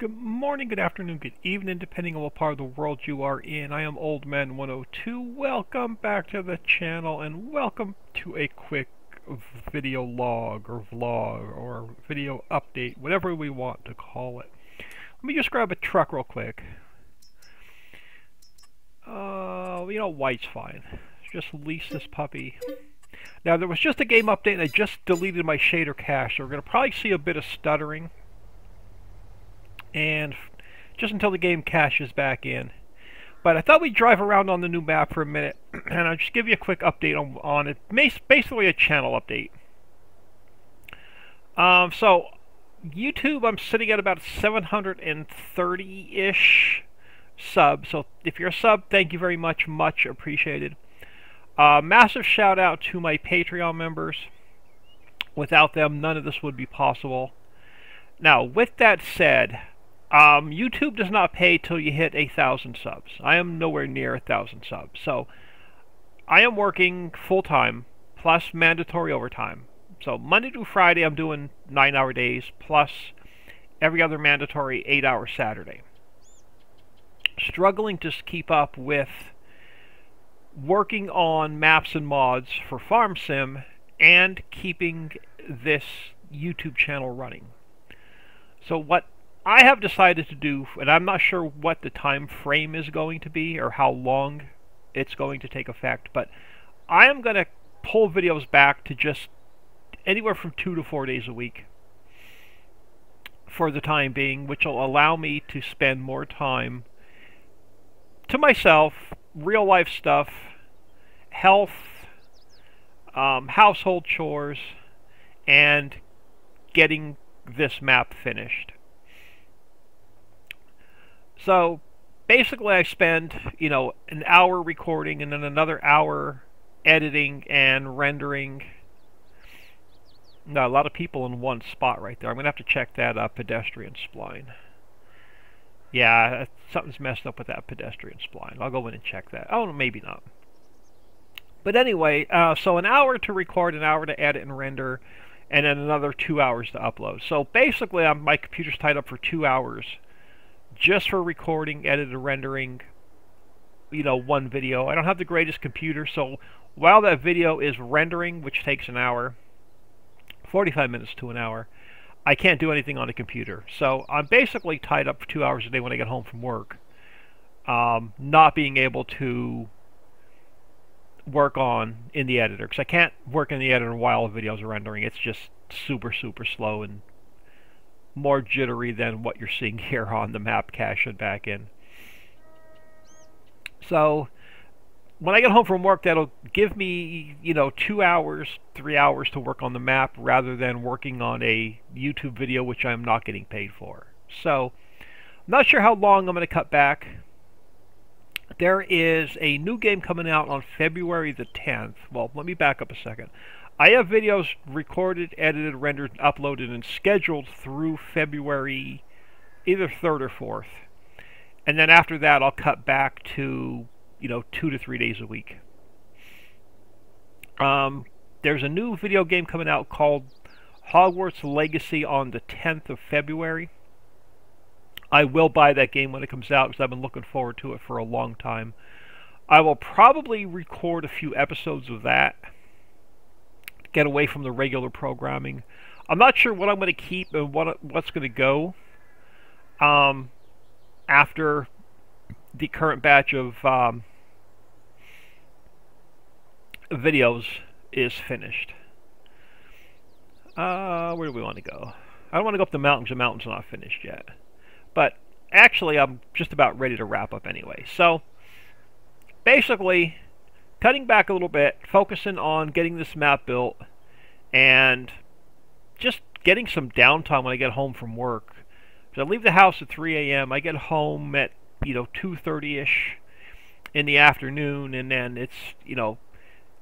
Good morning, good afternoon, good evening, depending on what part of the world you are in. I am Old Man 102. Welcome back to the channel and welcome to a quick video log or vlog or video update, whatever we want to call it. Let me just grab a truck real quick. Uh, you know, white's fine. Just lease this puppy. Now, there was just a game update and I just deleted my shader cache, so we're going to probably see a bit of stuttering and just until the game caches back in. But I thought we'd drive around on the new map for a minute, and I'll just give you a quick update on, on it. Basically a channel update. Um, so, YouTube, I'm sitting at about 730-ish subs. So if you're a sub, thank you very much. Much appreciated. Uh, massive shout out to my Patreon members. Without them, none of this would be possible. Now, with that said, um, YouTube does not pay till you hit a thousand subs. I am nowhere near a thousand subs. So I am working full time plus mandatory overtime. So Monday to Friday I'm doing nine hour days plus every other mandatory eight hour Saturday. Struggling to keep up with working on maps and mods for Farm Sim and keeping this YouTube channel running. So what I have decided to do, and I'm not sure what the time frame is going to be or how long it's going to take effect, but I am going to pull videos back to just anywhere from two to four days a week for the time being, which will allow me to spend more time to myself, real life stuff, health, um, household chores, and getting this map finished. So basically I spend, you know, an hour recording and then another hour editing and rendering. No, a lot of people in one spot right there. I'm going to have to check that uh, pedestrian spline. Yeah, something's messed up with that pedestrian spline. I'll go in and check that. Oh, maybe not. But anyway, uh, so an hour to record, an hour to edit and render, and then another two hours to upload. So basically, I'm, my computer's tied up for two hours just for recording, editing, rendering, you know, one video. I don't have the greatest computer, so while that video is rendering, which takes an hour, 45 minutes to an hour, I can't do anything on the computer. So I'm basically tied up for two hours a day when I get home from work, um, not being able to work on in the editor because I can't work in the editor while the videos are rendering. It's just super, super slow and more jittery than what you're seeing here on the map cache and back in. So when I get home from work, that'll give me, you know, two hours, three hours to work on the map rather than working on a YouTube video, which I'm not getting paid for. So I'm not sure how long I'm going to cut back. There is a new game coming out on February the 10th. Well, let me back up a second. I have videos recorded, edited, rendered, uploaded, and scheduled through February either 3rd or 4th. And then after that, I'll cut back to, you know, two to three days a week. Um, there's a new video game coming out called Hogwarts Legacy on the 10th of February. I will buy that game when it comes out because I've been looking forward to it for a long time. I will probably record a few episodes of that get away from the regular programming. I'm not sure what I'm going to keep and what what's going to go um, after the current batch of um, videos is finished. Uh, where do we want to go? I don't want to go up the mountains. The mountain's are not finished yet. But actually, I'm just about ready to wrap up anyway. So, basically, cutting back a little bit, focusing on getting this map built, and just getting some downtime when I get home from work. So I leave the house at 3 a.m. I get home at you know 2:30ish in the afternoon, and then it's you know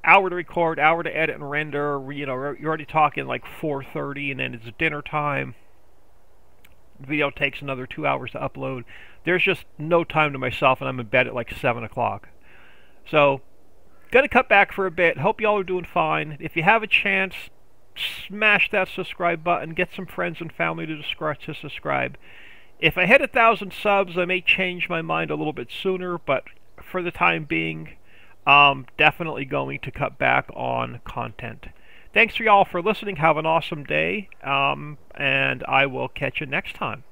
hour to record, hour to edit and render. You know you're already talking like 4:30, and then it's dinner time. The video takes another two hours to upload. There's just no time to myself, and I'm in bed at like 7 o'clock. So Gonna cut back for a bit. Hope y'all are doing fine. If you have a chance, smash that subscribe button. Get some friends and family to subscribe. To subscribe. If I hit a thousand subs, I may change my mind a little bit sooner, but for the time being, I'm definitely going to cut back on content. Thanks for y'all for listening. Have an awesome day, um, and I will catch you next time.